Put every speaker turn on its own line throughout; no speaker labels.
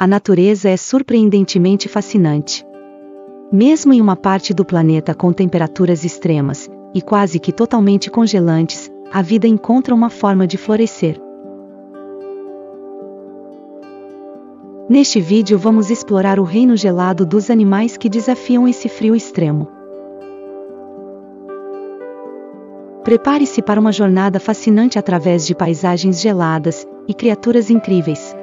a natureza é surpreendentemente fascinante. Mesmo em uma parte do planeta com temperaturas extremas, e quase que totalmente congelantes, a vida encontra uma forma de florescer. Neste vídeo vamos explorar o reino gelado dos animais que desafiam esse frio extremo. Prepare-se para uma jornada fascinante através de paisagens geladas e criaturas incríveis.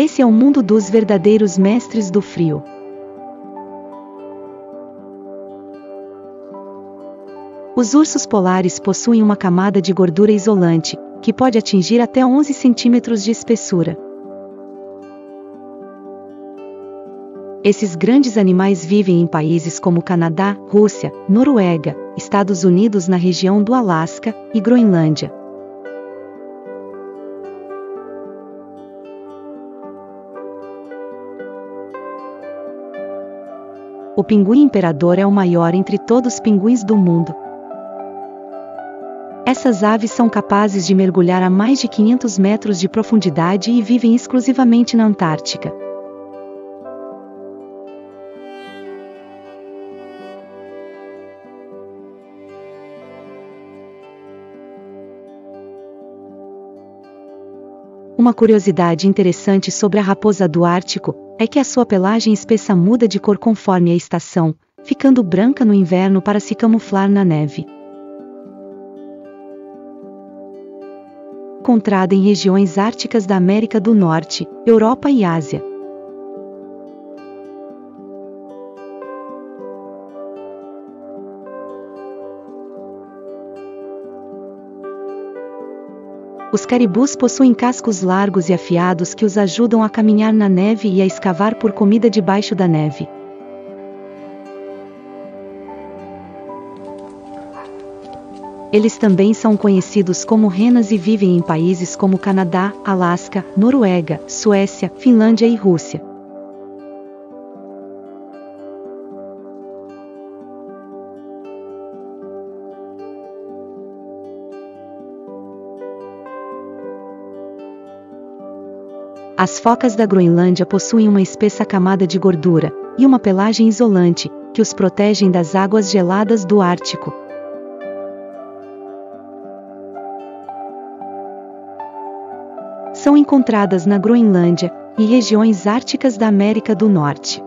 Esse é o mundo dos verdadeiros mestres do frio. Os ursos polares possuem uma camada de gordura isolante, que pode atingir até 11 centímetros de espessura. Esses grandes animais vivem em países como Canadá, Rússia, Noruega, Estados Unidos na região do Alasca e Groenlândia. O pinguim imperador é o maior entre todos os pinguins do mundo. Essas aves são capazes de mergulhar a mais de 500 metros de profundidade e vivem exclusivamente na Antártica. Uma curiosidade interessante sobre a raposa do Ártico é que a sua pelagem espessa muda de cor conforme a estação, ficando branca no inverno para se camuflar na neve. Encontrada em regiões árticas da América do Norte, Europa e Ásia. Os caribus possuem cascos largos e afiados que os ajudam a caminhar na neve e a escavar por comida debaixo da neve. Eles também são conhecidos como renas e vivem em países como Canadá, Alasca, Noruega, Suécia, Finlândia e Rússia. As focas da Groenlândia possuem uma espessa camada de gordura e uma pelagem isolante, que os protegem das águas geladas do Ártico. São encontradas na Groenlândia e regiões árticas da América do Norte.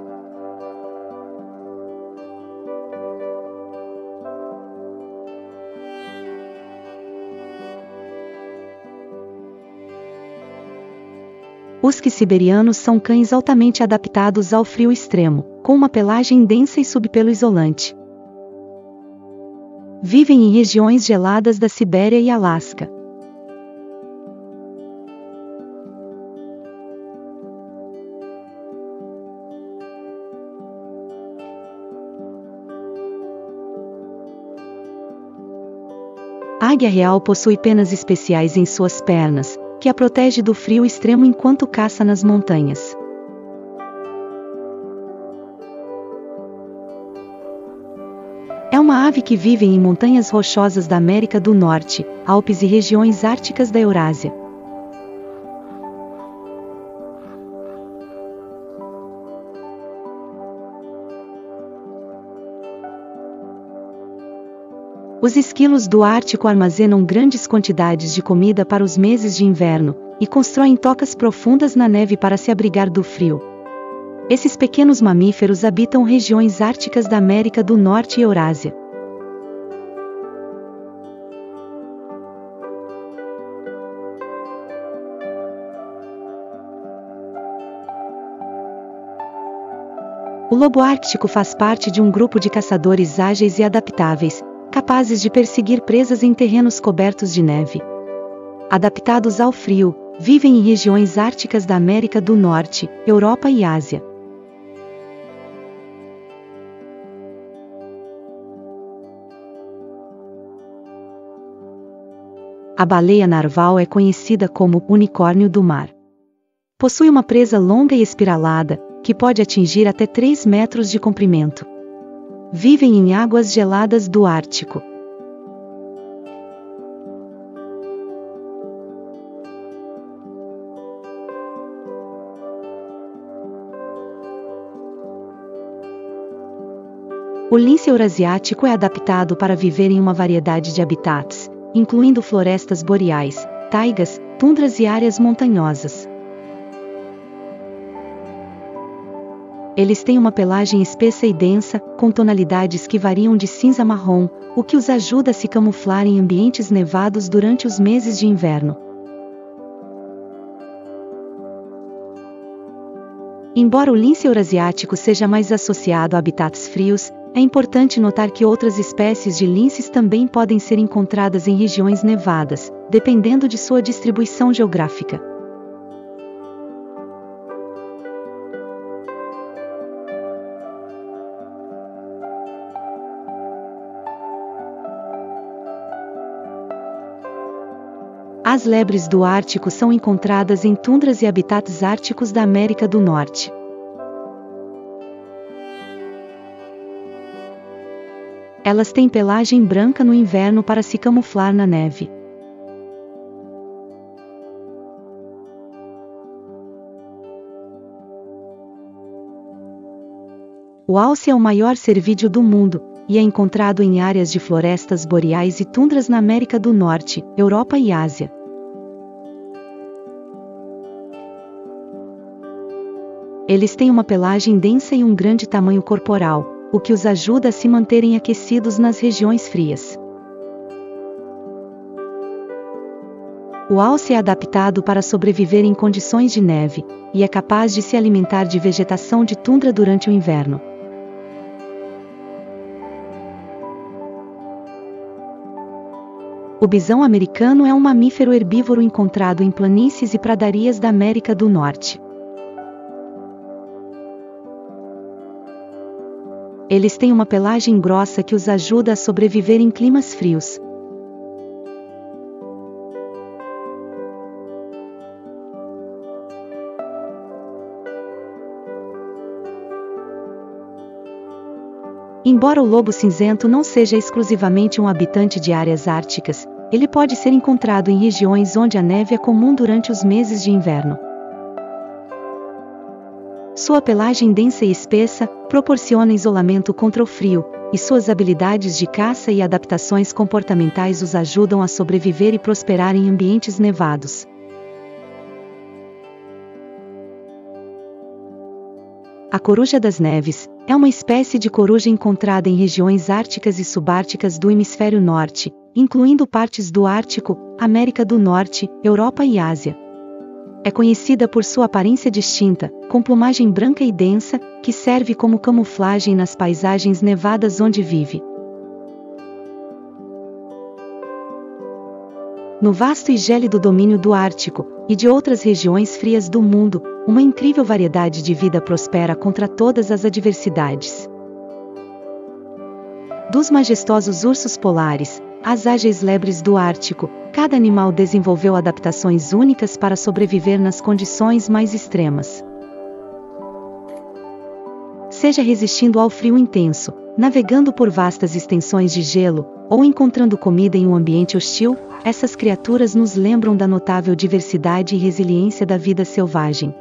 Husky siberianos são cães altamente adaptados ao frio extremo, com uma pelagem densa e subpelo isolante. Vivem em regiões geladas da Sibéria e Alasca. A águia real possui penas especiais em suas pernas, que a protege do frio extremo enquanto caça nas montanhas. É uma ave que vive em montanhas rochosas da América do Norte, Alpes e regiões árticas da Eurásia. Os esquilos do Ártico armazenam grandes quantidades de comida para os meses de inverno e constroem tocas profundas na neve para se abrigar do frio. Esses pequenos mamíferos habitam regiões árticas da América do Norte e Eurásia. O lobo ártico faz parte de um grupo de caçadores ágeis e adaptáveis, capazes de perseguir presas em terrenos cobertos de neve. Adaptados ao frio, vivem em regiões árticas da América do Norte, Europa e Ásia. A baleia narval é conhecida como unicórnio do mar. Possui uma presa longa e espiralada, que pode atingir até 3 metros de comprimento vivem em águas geladas do Ártico. O lince eurasiático é adaptado para viver em uma variedade de habitats, incluindo florestas boreais, taigas, tundras e áreas montanhosas. Eles têm uma pelagem espessa e densa, com tonalidades que variam de cinza a marrom, o que os ajuda a se camuflar em ambientes nevados durante os meses de inverno. Embora o lince eurasiático seja mais associado a habitats frios, é importante notar que outras espécies de linces também podem ser encontradas em regiões nevadas, dependendo de sua distribuição geográfica. As lebres do Ártico são encontradas em tundras e habitats árticos da América do Norte. Elas têm pelagem branca no inverno para se camuflar na neve. O alce é o maior cervídeo do mundo, e é encontrado em áreas de florestas boreais e tundras na América do Norte, Europa e Ásia. Eles têm uma pelagem densa e um grande tamanho corporal, o que os ajuda a se manterem aquecidos nas regiões frias. O alce é adaptado para sobreviver em condições de neve, e é capaz de se alimentar de vegetação de tundra durante o inverno. O bisão americano é um mamífero herbívoro encontrado em planícies e pradarias da América do Norte. Eles têm uma pelagem grossa que os ajuda a sobreviver em climas frios. Embora o lobo cinzento não seja exclusivamente um habitante de áreas árticas, ele pode ser encontrado em regiões onde a neve é comum durante os meses de inverno. Sua pelagem densa e espessa proporciona isolamento contra o frio, e suas habilidades de caça e adaptações comportamentais os ajudam a sobreviver e prosperar em ambientes nevados. A coruja das neves é uma espécie de coruja encontrada em regiões árticas e subárticas do hemisfério norte, incluindo partes do Ártico, América do Norte, Europa e Ásia. É conhecida por sua aparência distinta, com plumagem branca e densa, que serve como camuflagem nas paisagens nevadas onde vive. No vasto e gélido domínio do Ártico, e de outras regiões frias do mundo, uma incrível variedade de vida prospera contra todas as adversidades. Dos majestosos ursos polares, às ágeis lebres do Ártico, cada animal desenvolveu adaptações únicas para sobreviver nas condições mais extremas. Seja resistindo ao frio intenso, navegando por vastas extensões de gelo, ou encontrando comida em um ambiente hostil, essas criaturas nos lembram da notável diversidade e resiliência da vida selvagem.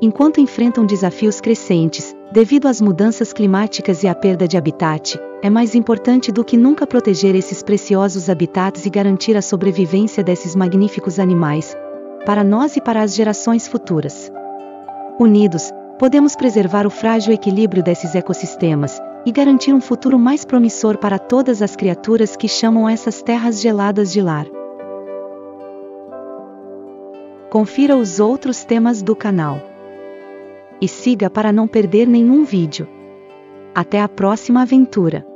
Enquanto enfrentam desafios crescentes, devido às mudanças climáticas e à perda de habitat, é mais importante do que nunca proteger esses preciosos habitats e garantir a sobrevivência desses magníficos animais, para nós e para as gerações futuras. Unidos, podemos preservar o frágil equilíbrio desses ecossistemas e garantir um futuro mais promissor para todas as criaturas que chamam essas terras geladas de lar. Confira os outros temas do canal. E siga para não perder nenhum vídeo. Até a próxima aventura!